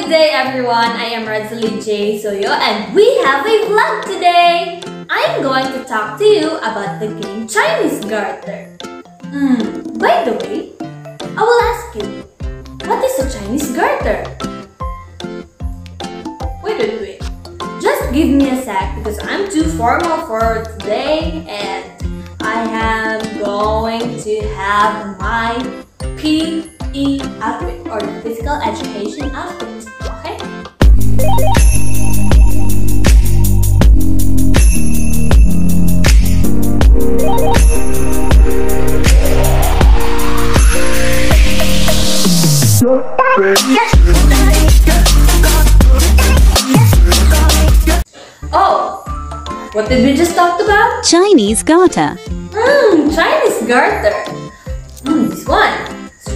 good day everyone. I am Redsaly Jay Suyo and we have a vlog today. I'm going to talk to you about the game Chinese Garter. Hmm, by the way, I will ask you, what is a Chinese Garter? Wait, wait, wait. Just give me a sec because I'm too formal for today and I am going to have my PE outfit or the physical education outfit. Okay? Oh, what did we just talk about? Chinese garter. Hmm, Chinese garter. Hmm, this one.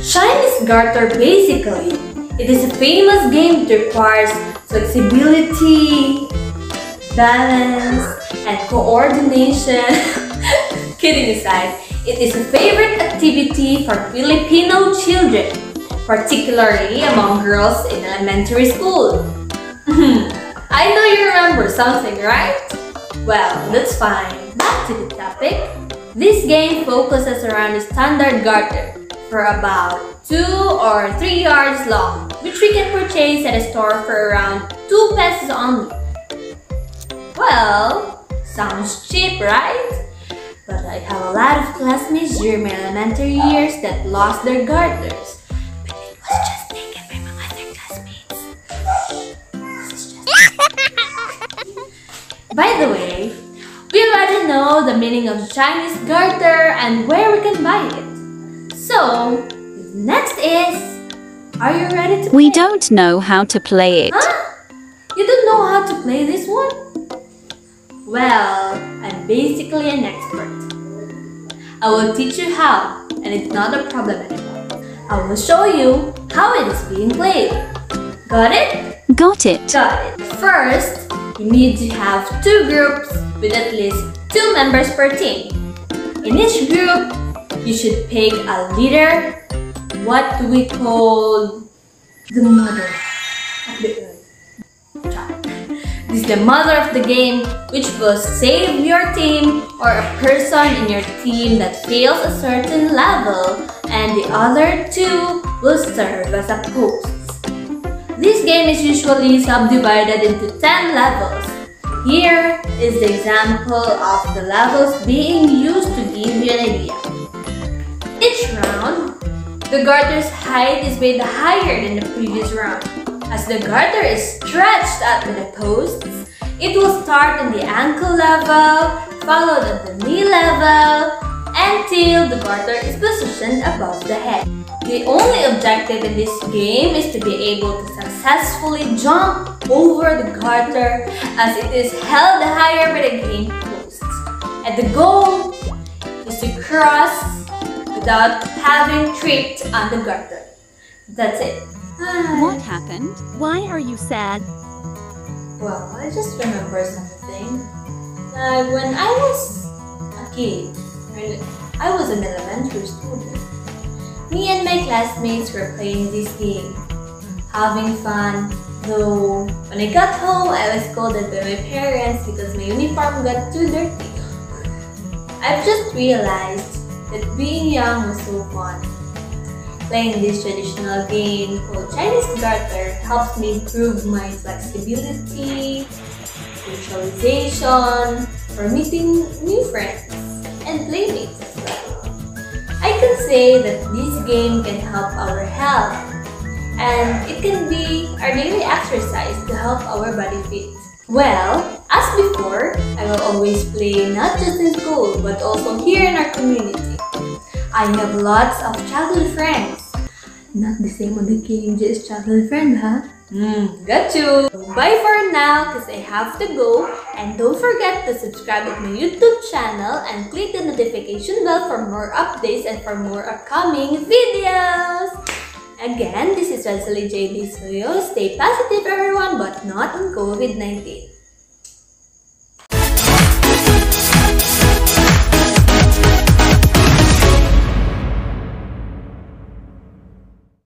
Chinese garter basically, it is a famous game that requires flexibility, balance, and coordination. Kidding aside, it is a favorite activity for Filipino children, particularly among girls in elementary school. I know you remember something, right? Well, that's fine. Back to the topic. This game focuses around a standard garter for about 2 or 3 yards long, which we can purchase at a store for around 2 pesos only. Well, sounds cheap, right? But I have a lot of classmates during my elementary years that lost their garters. By the way, we already know the meaning of Chinese garter and where we can buy it. So, next is, are you ready to We play? don't know how to play it. Huh? You don't know how to play this one? Well, I'm basically an expert. I will teach you how, and it's not a problem anymore. I will show you how it is being played. Got it? Got it. Got it. First, you need to have two groups with at least two members per team. In each group, you should pick a leader, what do we call the mother of the earth. This is the mother of the game, which will save your team or a person in your team that fails a certain level, and the other two will serve as a hosts. This game is usually subdivided into 10 levels. Here is the example of the levels being used to give you an idea. Each round, the garter's height is made higher than the previous round. As the garter is stretched out to the posts, it will start in the ankle level, followed at the knee level, until the garter is positioned above the head. The only objective in this game is to be able to successfully jump over the garter as it is held higher by the game posts. And the goal is to cross without having tripped on the gutter. That's it. What happened? Why are you sad? Well, I just remember something. Like when I was a kid, I was an elementary student, me and my classmates were playing this game, having fun. Though when I got home, I was scolded by my parents because my uniform got too dirty. I've just realized that being young was so fun. Playing this traditional game called Chinese Garter helps me improve my flexibility, socialization, or meeting new friends and playmates as well. I can say that this game can help our health and it can be our daily exercise to help our body fit. Well, as before, I will always play not just in school but also here in our community. I have lots of childhood friends. Not the same on the game, just childhood friend, huh? Hmm, got you. Bye for now, cause I have to go. And don't forget to subscribe to my YouTube channel and click the notification bell for more updates and for more upcoming videos. Again, this is Wesley J. D. Suyo. Stay positive, everyone, but not on COVID-19.